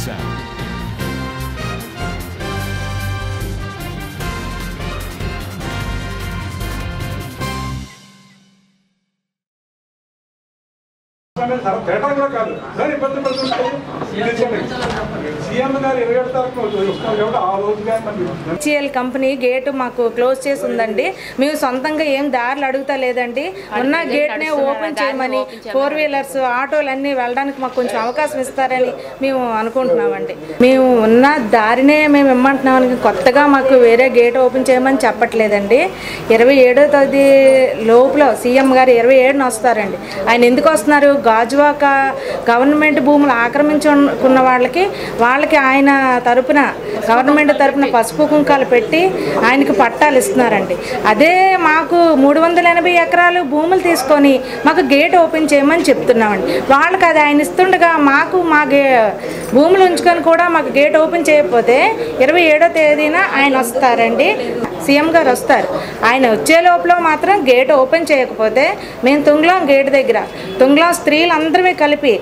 sound. అనేది కూడా కాదు. దాని ఇబ్బంది కంపెనీ గేట్ మాకు క్లోజ్ చేసి ఉందండి. మేము సొంతంగా ఏం దారులు అడుగుతా లేదండి. ఉన్న గేట్నే ఓపెన్ చేయమని ఫోర్ వీలర్స్ ఆటోలు అన్నీ వెళ్ళడానికి మాకు కొంచెం అవకాశం ఇస్తారని మేము అనుకుంటున్నామండి. మేము ఉన్న దారినే మేము ఇమ్మంటున్నామని కొత్తగా మాకు వేరే గేట్ ఓపెన్ చేయమని చెప్పట్లేదండి. ఇరవై ఏడో తేదీ లోపల సీఎం గారు ఇరవై ఏడున వస్తారండి. ఆయన ఎందుకు వస్తున్నారు? గాజువాక గవర్నమెంట్ భూములు ఆక్రమించుకున్న వాళ్ళకి వాళ్ళకి ఆయన తరపున గవర్నమెంట్ తరపున పసుపు కుంకాలు పెట్టి ఆయనకి పట్టాలు ఇస్తున్నారండి. అదే మాకు మూడు వందల ఎనభై ఎకరాలు భూములు తీసుకొని మాకు గేట్ ఓపెన్ చేయమని చెప్తున్నామండి. వాళ్ళకి అది ఆయన ఇస్తుండగా మాకు మా గే భూములు ఉంచుకొని కూడా మాకు గేట్ ఓపెన్ చేయకపోతే ఇరవై ఏడో తేదీన ఆయన వస్తారండి. సీఎం గారు వస్తారు. ఆయన వచ్చే లోపల మాత్రం గేట్ ఓపెన్ చేయకపోతే మేము తుంగ్లాం గేట్ దగ్గర తుంగ్లాం స్త్రీలందరమే కలిపి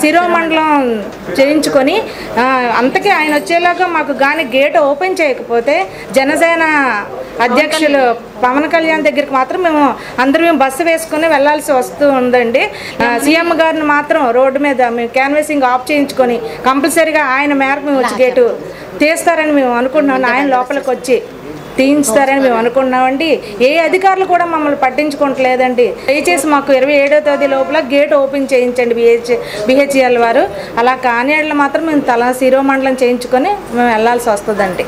శిరోమండలం చేయించుకొని అంతకే ఆయన వచ్చేలాగా మాకు కానీ గేట్ ఓపెన్ చేయకపోతే జనసేన అధ్యక్షులు పవన్ కళ్యాణ్ దగ్గరికి మాత్రం మేము అందరూ మేము బస్సు వేసుకుని వెళ్ళాల్సి వస్తూ ఉందండి. సీఎం గారిని మాత్రం రోడ్డు మీద మేము క్యాన్వాసింగ్ ఆఫ్ చేయించుకొని కంపల్సరీగా ఆయన మేరకు మేము వచ్చి గేటు తీస్తారని మేము అనుకుంటున్నాం. ఆయన లోపలికి వచ్చి తీయించుతారని మేము అనుకున్నామండి. ఏ అధికారులు కూడా మమ్మల్ని పట్టించుకోవట్లేదండి. దయచేసి మాకు ఇరవై ఏడో తేదీ లోపల గేట్ ఓపెన్ చేయించండి బిహెచ్ బిహెచ్ఎల్ వారు. అలా కానియాడలు మాత్రం మేము తల శిరోమండలం చేయించుకొని మేము వెళ్ళాల్సి వస్తుందండి.